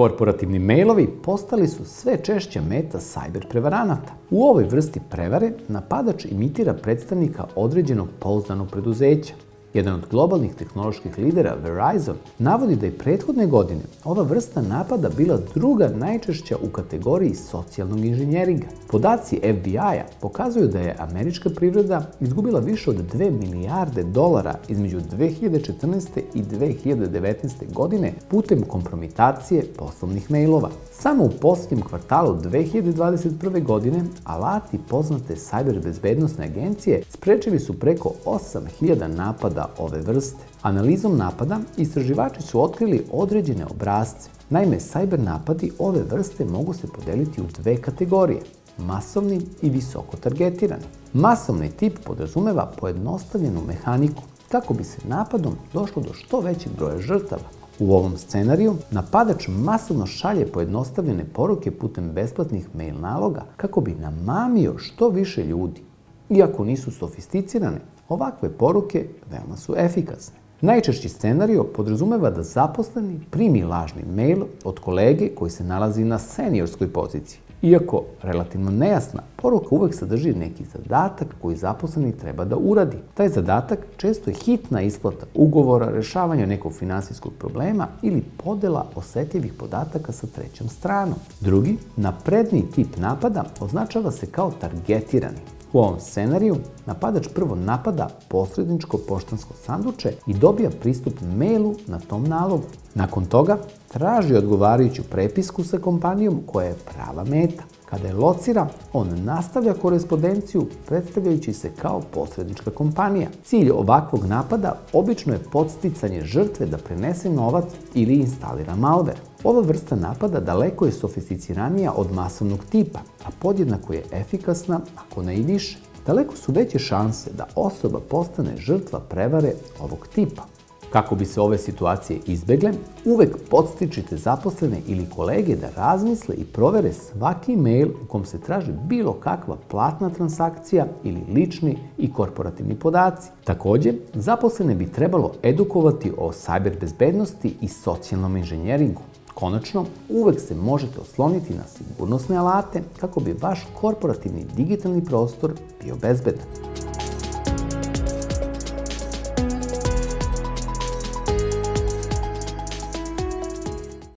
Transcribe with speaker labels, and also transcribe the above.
Speaker 1: Korporativni mailovi postali su sve češća meta cyber prevaranata. U ovoj vrsti prevare napadač imitira predstavnika određenog pouzdanog preduzeća, Jedan od globalnih tehnoloških lidera, Verizon, navodi da je prethodne godine ova vrsta napada bila druga najčešća u kategoriji socijalnog inženjeringa. Podaci FBI-a pokazuju da je američka privreda izgubila više od 2 milijarde dolara između 2014. i 2019. godine putem kompromitacije poslovnih mailova. Samo u posljednjem kvartalu 2021. godine alati poznate cyber bezbednostne agencije sprečili su preko 8000 napada ove vrste. Analizom napada istraživači su otkrili određene obrazce. Naime, cyber napadi ove vrste mogu se podeliti u dve kategorije masovni i visoko targetirani. Masovni tip podrazumeva pojednostavljenu mehaniku kako bi se napadom došlo do što većeg broja žrtava, U ovom scenariju napadač masovno šalje pojednostavljene poruke putem besplatnih mail naloga kako bi namamio što više ljudi. Iako nisu sofisticirane, ovakve poruke veoma su efikasne. Najčešći scenario podrazumeva da zaposleni primi lažni mail od kolege koji se nalazi na seniorskoj poziciji. Iako relativno nejasna, poruka uvek sadrži neki zadatak koji zaposleni treba da uradi. Taj zadatak često je hitna isplata ugovora, rešavanje nekog finansijskog problema ili podela osetljivih podataka sa trećom stranom. Drugi, napredni tip napada označava se kao targetirani. U ovom scenariju napadač prvo napada posredničko poštansko sanduče i dobija pristup mailu na tom nalogu. Nakon toga traži odgovarajuću prepisku sa kompanijom koja je prava meta. Kada je locira, on nastavlja korespondenciju predstavljajući se kao posrednička kompanija. Cilj ovakvog napada obično je podsticanje žrtve da prenese novac ili instalira malver. Ova vrsta napada daleko je sofisticiranija od masovnog tipa, a podjednako je efikasna, ako ne i više. Daleko su veće šanse da osoba postane žrtva prevare ovog tipa. Kako bi se ove situacije izbegle, uvek podstičite zaposlene ili kolege da razmisle i provere svaki mail u kom se traži bilo kakva platna transakcija ili lični i korporativni podaci. Takođe, zaposlene bi trebalo edukovati o sajber bezbednosti i socijalnom inženjeringu. Konačno, uvek se možete osloniti na sigurnosne alate kako bi vaš korporativni digitalni prostor bio bezbedan.